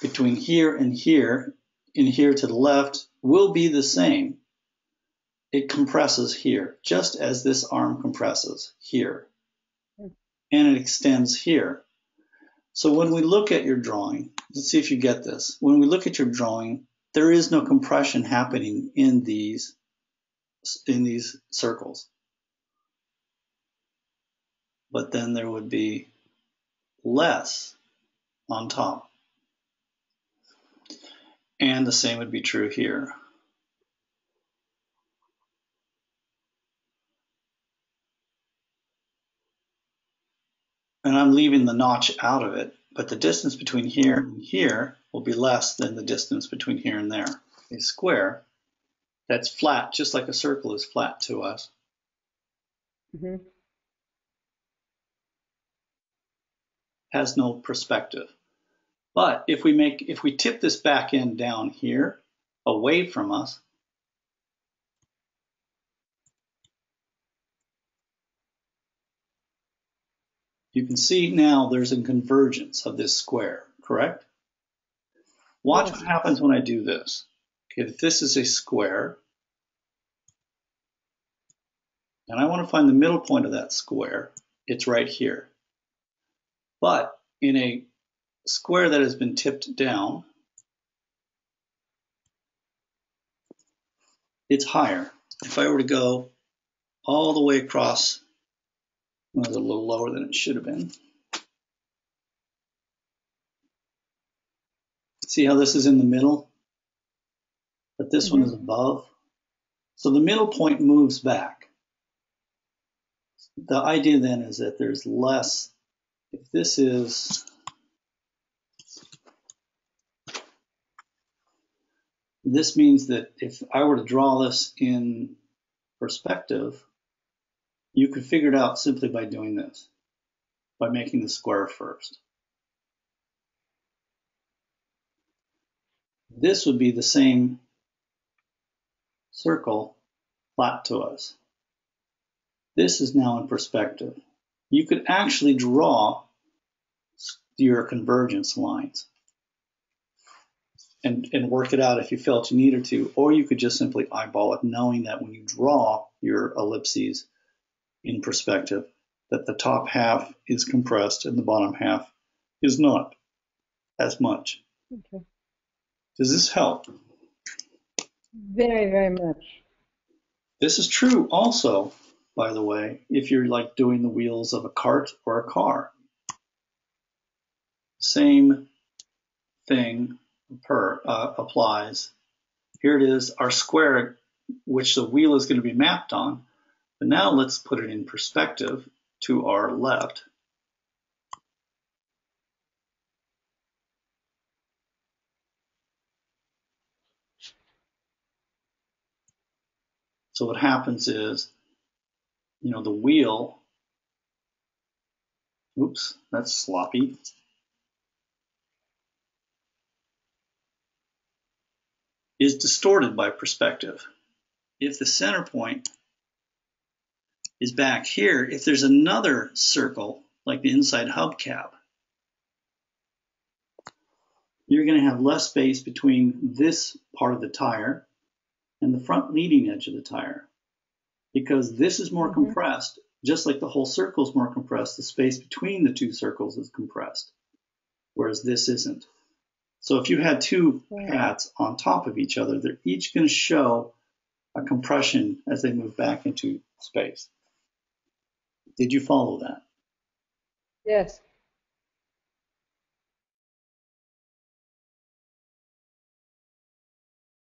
between here and here, and here to the left, will be the same. It compresses here, just as this arm compresses here. And it extends here. So when we look at your drawing, let's see if you get this. When we look at your drawing, there is no compression happening in these in these circles. But then there would be less on top. And the same would be true here. And I'm leaving the notch out of it, but the distance between here and here will be less than the distance between here and there. A square that's flat, just like a circle is flat to us. Mm-hmm. Has no perspective. But if we make if we tip this back end down here, away from us, you can see now there's a convergence of this square, correct? Watch what happens when I do this. Okay, if this is a square, and I want to find the middle point of that square, it's right here. But in a square that has been tipped down, it's higher. If I were to go all the way across, well, it's a little lower than it should have been. See how this is in the middle? But this mm -hmm. one is mm-hmm. above. So the middle point moves back. The idea then is that there's less, if this is, this means that if I were to draw this in perspective, you could figure it out simply by doing this, by making the square first. This would be the same circle flat to us. This is now in perspective. You could actually draw your convergence lines and, and work it out if you felt you needed to, or you could just simply eyeball it, knowing that when you draw your ellipses in perspective, that the top half is compressed and the bottom half is not as much. Okay. Does this help? Very, very much. This is true also, by the way, if you're like doing the wheels of a cart or a car. Same thing per, uh, applies. Here it is, our square, which the wheel is going to be mapped on. But now let's put it in perspective to our left. So what happens is, you know, the wheel, oops, that's sloppy. Is distorted by perspective. If the center point is back here, if there's another circle, like the inside hubcap, you're going to have less space between this part of the tire and the front leading edge of the tire. Because this is more mm -hmm. compressed, just like the whole circle is more compressed, the space between the two circles is compressed, whereas this isn't. So if you had two pads on top of each other, they're each going to show a compression as they move back into space. Did you follow that? Yes.